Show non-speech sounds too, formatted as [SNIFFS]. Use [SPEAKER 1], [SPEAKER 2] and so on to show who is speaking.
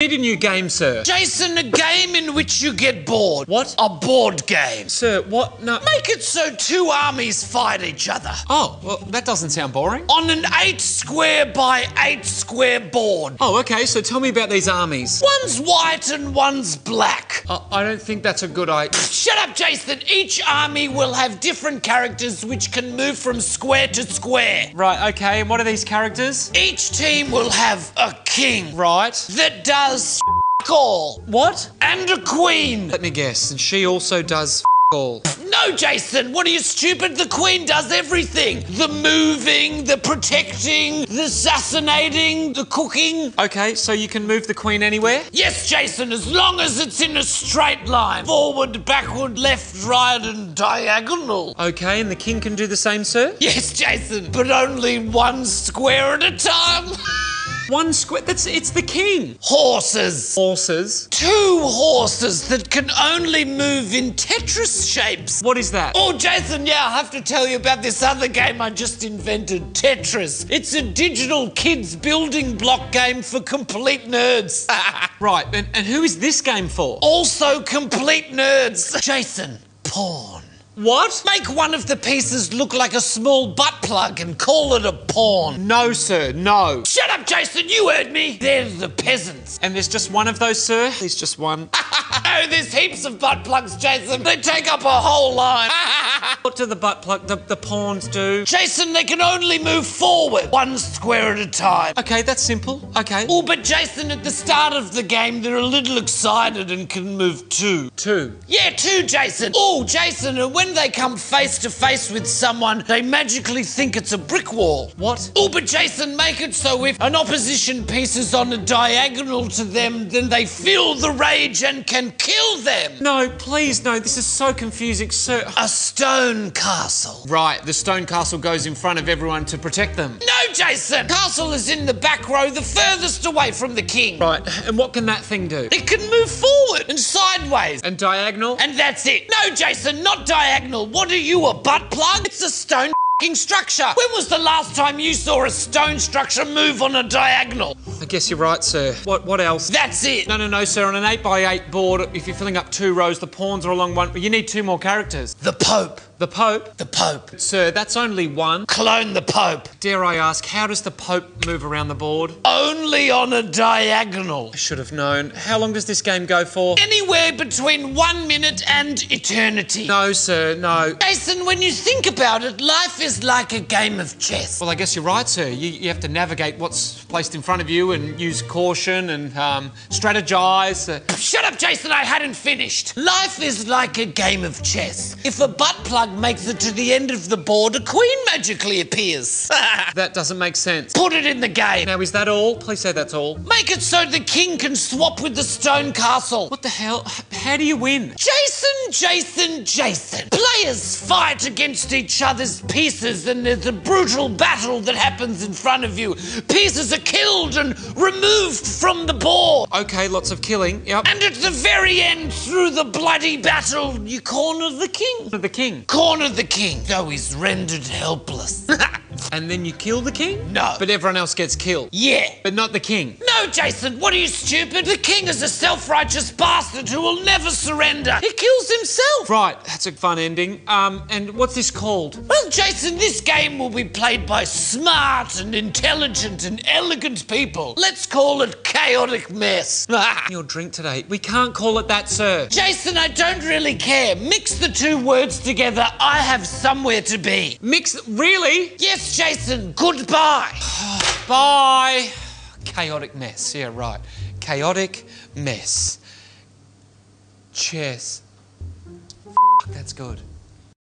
[SPEAKER 1] Need a new game, sir.
[SPEAKER 2] Jason, a game in which you get bored.
[SPEAKER 1] What?
[SPEAKER 2] A board game.
[SPEAKER 1] Sir, what? No.
[SPEAKER 2] Make it so two armies fight each other.
[SPEAKER 1] Oh, well, that doesn't sound boring.
[SPEAKER 2] On an eight square by eight square board.
[SPEAKER 1] Oh, okay, so tell me about these armies.
[SPEAKER 2] One's white and one's black.
[SPEAKER 1] Uh, I don't think that's a good idea. [SNIFFS]
[SPEAKER 2] Shut up, Jason. Each army will have different characters which can move from square to square.
[SPEAKER 1] Right, okay, and what are these characters?
[SPEAKER 2] Each team will have a king
[SPEAKER 1] Right.
[SPEAKER 2] that does all
[SPEAKER 1] What?
[SPEAKER 2] and a queen.
[SPEAKER 1] Let me guess, and she also does all.
[SPEAKER 2] No, Jason, what are you stupid? The Queen does everything the moving, the protecting, the assassinating, the cooking.
[SPEAKER 1] Okay, so you can move the queen anywhere?
[SPEAKER 2] Yes, Jason, as long as it's in a straight line forward, backward, left, right, and diagonal.
[SPEAKER 1] Okay, and the king can do the same, sir?
[SPEAKER 2] Yes, Jason, but only one square at a time. [LAUGHS]
[SPEAKER 1] One squid. That's it's the king.
[SPEAKER 2] Horses.
[SPEAKER 1] Horses.
[SPEAKER 2] Two horses that can only move in Tetris shapes.
[SPEAKER 1] What is that?
[SPEAKER 2] Oh, Jason, yeah, I have to tell you about this other game I just invented Tetris. It's a digital kids building block game for complete nerds. [LAUGHS]
[SPEAKER 1] Right, and, and who is this game for?
[SPEAKER 2] also, complete nerds. Jason, porn.
[SPEAKER 1] What?
[SPEAKER 2] Make one of the pieces look like a small butt plug and call it a pawn.
[SPEAKER 1] No, sir, no.
[SPEAKER 2] Shut up, Jason, you heard me. They're the peasants.
[SPEAKER 1] And there's just one of those, sir? There's just one. [LAUGHS]
[SPEAKER 2] Oh, there's heaps of butt plugs, Jason. They take up a whole line. [LAUGHS]
[SPEAKER 1] what do the butt plug, the, the pawns do?
[SPEAKER 2] Jason, they can only move forward, one square at a time.
[SPEAKER 1] Okay, that's simple. Okay.
[SPEAKER 2] Oh, but Jason, at the start of the game, they're a little excited and can move two.
[SPEAKER 1] Two.
[SPEAKER 2] Yeah, two, Jason. Oh, Jason, and when they come face to face with someone, they magically think it's a brick wall.
[SPEAKER 1] What?
[SPEAKER 2] Oh, but Jason, make it so if an opposition piece is on a diagonal to them, then they feel the rage and can kill them.
[SPEAKER 1] No, please, no. This is so confusing, sir.
[SPEAKER 2] A stone castle.
[SPEAKER 1] Right, the stone castle goes in front of everyone to protect them.
[SPEAKER 2] No, Jason! Castle is in the back row, the furthest away from the king.
[SPEAKER 1] Right, and what can that thing do?
[SPEAKER 2] It can move forward and sideways.
[SPEAKER 1] And diagonal?
[SPEAKER 2] And that's it. No, Jason, not diagonal. What are you, a butt plug? It's a stone fing structure. When was the last time you saw a stone structure move on a diagonal?
[SPEAKER 1] I guess you're right, sir. What what else?
[SPEAKER 2] That's it.
[SPEAKER 1] No, no, no, sir. On an 8 by 8 board, if you're filling up two rows, the pawns are along one. You need two more characters.
[SPEAKER 2] The Pope.
[SPEAKER 1] The Pope?
[SPEAKER 2] The Pope.
[SPEAKER 1] Sir, that's only one.
[SPEAKER 2] Clone the Pope.
[SPEAKER 1] Dare I ask, how does the Pope move around the board?
[SPEAKER 2] Only on a diagonal.
[SPEAKER 1] I should have known. How long does this game go for?
[SPEAKER 2] Anywhere between one minute and eternity.
[SPEAKER 1] No, sir, no.
[SPEAKER 2] Jason, when you think about it, life is like a game of chess.
[SPEAKER 1] Well, I guess you're right, sir. You, you have to navigate what's placed in front of you and use caution and um, strategize. Uh,
[SPEAKER 2] Shut up, Jason, I hadn't finished. Life is like a game of chess. If a butt plug makes it to the end of the board, a queen magically appears. [LAUGHS]
[SPEAKER 1] that doesn't make sense.
[SPEAKER 2] Put it in the game.
[SPEAKER 1] Now, is that all? Please say that's all.
[SPEAKER 2] Make it so the king can swap with the stone castle.
[SPEAKER 1] What the hell? How do you win?
[SPEAKER 2] Jason, Jason, Jason. Players fight against each other's pieces, and there's a brutal battle that happens in front of you. Pieces are killed and removed from the board.
[SPEAKER 1] Okay, lots of killing. Yep.
[SPEAKER 2] And at the very end, through the bloody battle, you corner the king.
[SPEAKER 1] the king.
[SPEAKER 2] Corner the king, though he's rendered helpless. [LAUGHS]
[SPEAKER 1] And then you kill the king?
[SPEAKER 2] No.
[SPEAKER 1] But everyone else gets killed.
[SPEAKER 2] yeah.
[SPEAKER 1] But not the king.
[SPEAKER 2] No, Jason, what are you stupid? The king is a self righteous bastard who will never surrender. He kills himself.
[SPEAKER 1] Right, that's a fun ending. Um, and what's this called?
[SPEAKER 2] Well, Jason, this game will be played by smart and intelligent and elegant people. Let's call it chaotic mess. [LAUGHS]
[SPEAKER 1] Your drink today. We can't call it that, sir.
[SPEAKER 2] Jason, I don't really care. Mix the two words together. I have somewhere to be.
[SPEAKER 1] Mix. Really?
[SPEAKER 2] Yes, Jason, goodbye. [SIGHS]
[SPEAKER 1] Bye. Chaotic mess. Yeah, right. Chaotic mess. Chess. F- that's good.